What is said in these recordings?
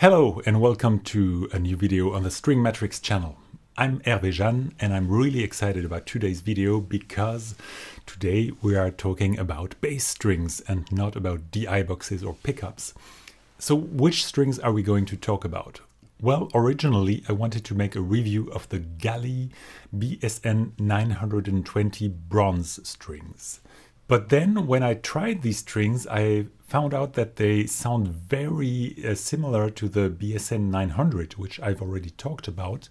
Hello and welcome to a new video on the String Matrix channel. I'm Hervé Jeanne and I'm really excited about today's video because today we are talking about bass strings and not about DI boxes or pickups. So which strings are we going to talk about? Well, originally I wanted to make a review of the Galli BSN 920 bronze strings. But then when I tried these strings, I found out that they sound very uh, similar to the BSN 900, which I've already talked about.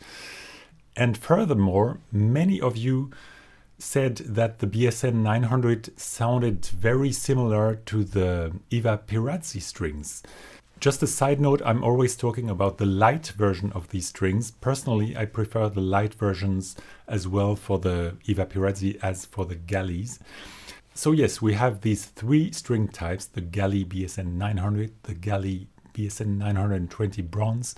And furthermore, many of you said that the BSN 900 sounded very similar to the Evah Pirazzi strings. Just a side note, I'm always talking about the light version of these strings. Personally, I prefer the light versions as well for the Evah Pirazzi as for the Gallis. So yes, we have these three string types, the Galli BSN 900, the Galli BSN 920 bronze,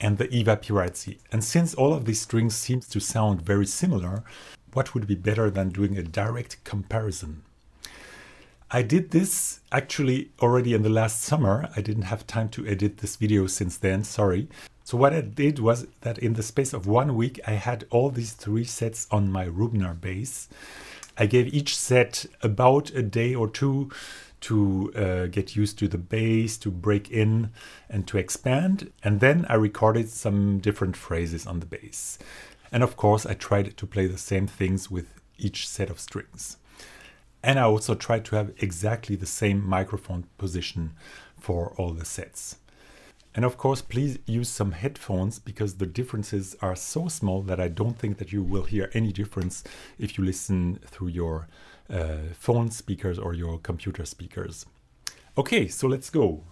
and the Evah Pirazzi. And since all of these strings seems to sound very similar, what would be better than doing a direct comparison? I did this actually already in the last summer. I didn't have time to edit this video since then, sorry. So what I did was that in the space of one week, I had all these three sets on my Rubner bass. I gave each set about a day or two to uh, get used to the bass, to break in and to expand. And then I recorded some different phrases on the bass. And of course, I tried to play the same things with each set of strings. And I also tried to have exactly the same microphone position for all the sets. And of course, please use some headphones because the differences are so small that I don't think that you will hear any difference if you listen through your uh, phone speakers or your computer speakers. Okay, so let's go.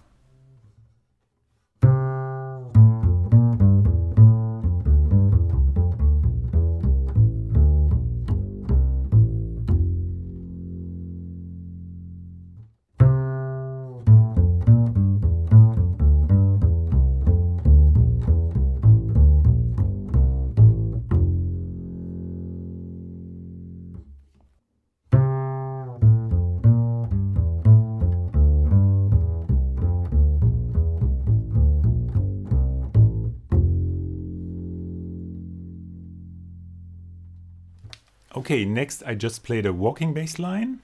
Okay, next I just played a walking bass line.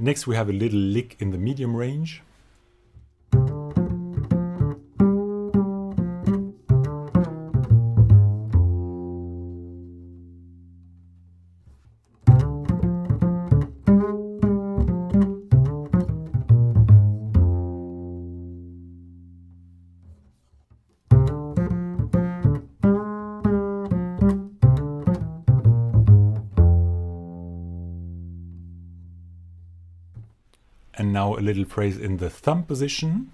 Next we have a little lick in the medium range. And now a little phrase in the thumb position.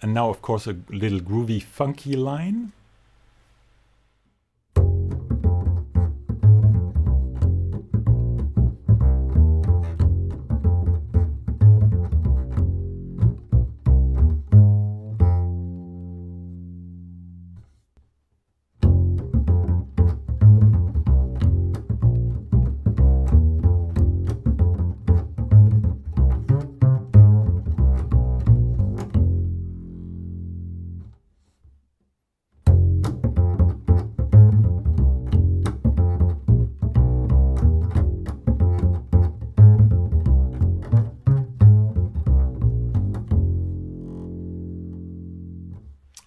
And now, of course, a little groovy, funky line.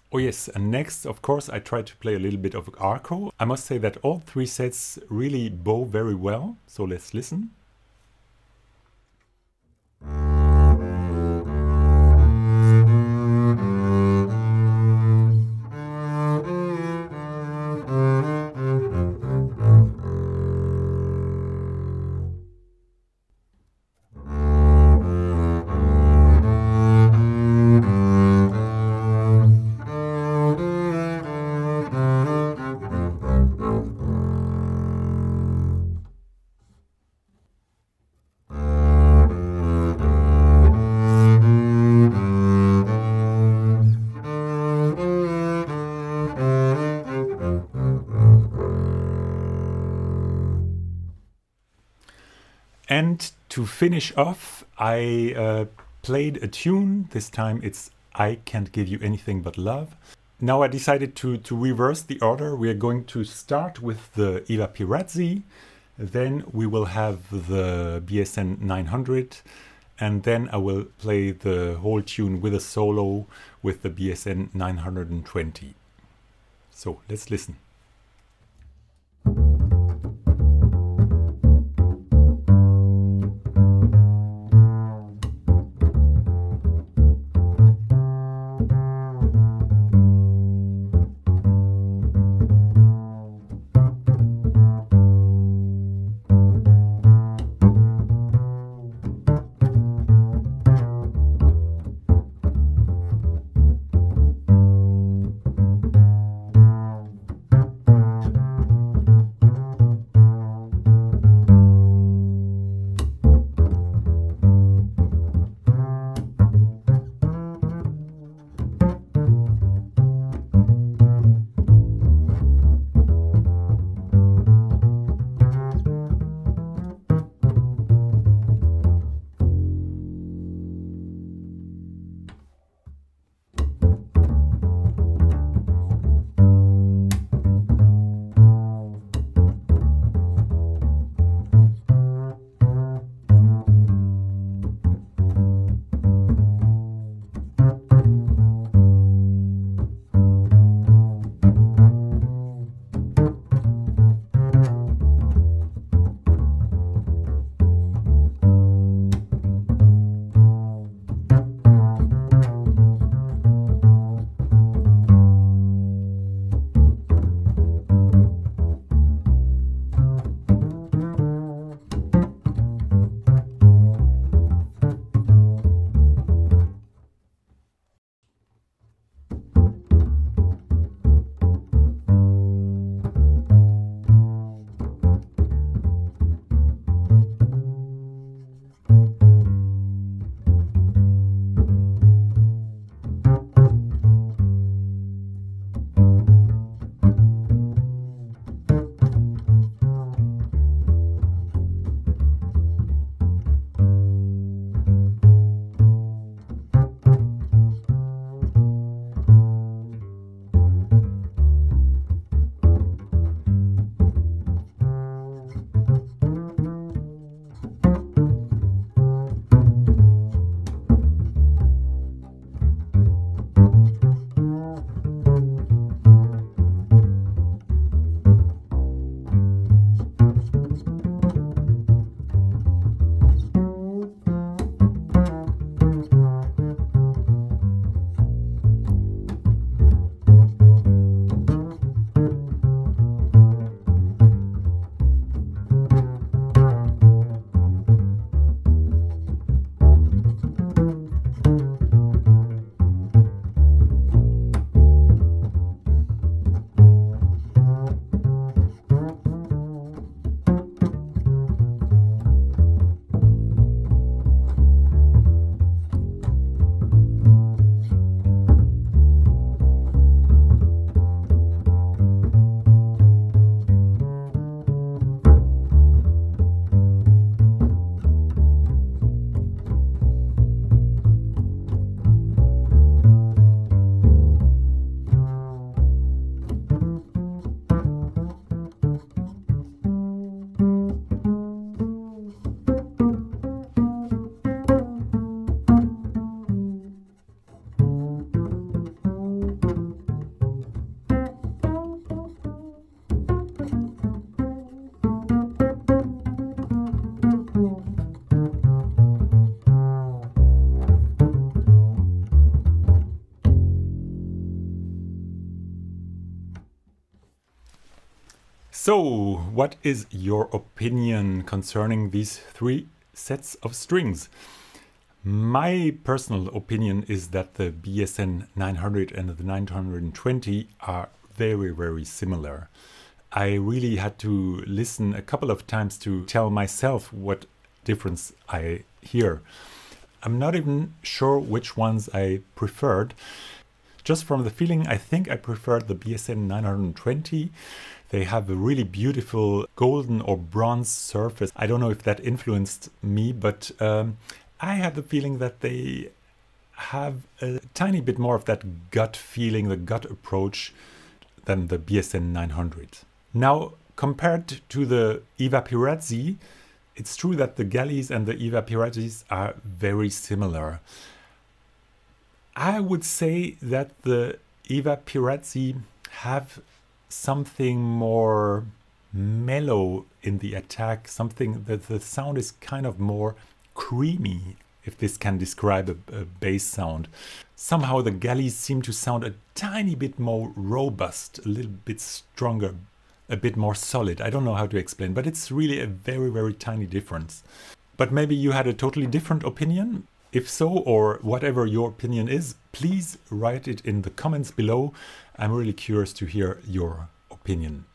Oh yes, and next, of course, I tried to play a little bit of Arco. I must say that all three sets really bow very well, so let's listen. And to finish off, I uh, played a tune. This time it's I Can't Give You Anything But Love. Now I decided to, to reverse the order. We are going to start with the Evah Pirazzi, then we will have the BSN 900, and then I will play the whole tune with a solo with the BSN 920. So let's listen. So, what is your opinion concerning these three sets of strings? My personal opinion is that the BSN 900 and the 920 are very, very similar. I really had to listen a couple of times to tell myself what difference I hear. I'm not even sure which ones I preferred. Just from the feeling, I think I preferred the BSN 920. They have a really beautiful golden or bronze surface. I don't know if that influenced me, but um, I had the feeling that they have a tiny bit more of that gut feeling, the gut approach than the BSN 900. Now, compared to the Evah Pirazzi, it's true that the Gallis and the Evah Pirazzis are very similar. I would say that the Evah Pirazzi have something more mellow in the attack, something that the sound is kind of more creamy, if this can describe a, a bass sound. Somehow the Gallis seem to sound a tiny bit more robust, a little bit stronger, a bit more solid. I don't know how to explain, but it's really a very, very tiny difference. But maybe you had a totally different opinion. If so, or whatever your opinion is, please write it in the comments below. I'm really curious to hear your opinion.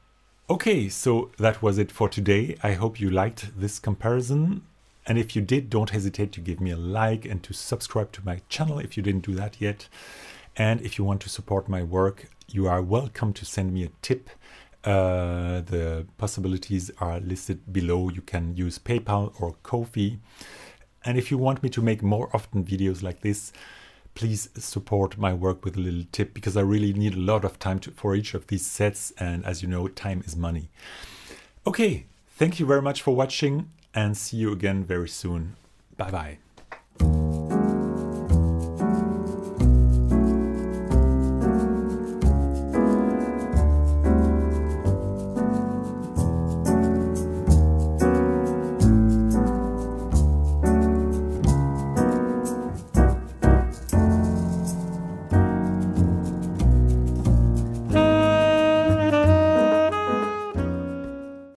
Okay, so that was it for today. I hope you liked this comparison. And if you did, don't hesitate to give me a like and to subscribe to my channel if you didn't do that yet. And if you want to support my work, you are welcome to send me a tip. Uh, the possibilities are listed below. You can use PayPal or Ko-fi. And if you want me to make more often videos like this, please support my work with a little tip because I really need a lot of time to, for each of these sets. And as you know, time is money. Okay, thank you very much for watching and see you again very soon. Bye bye.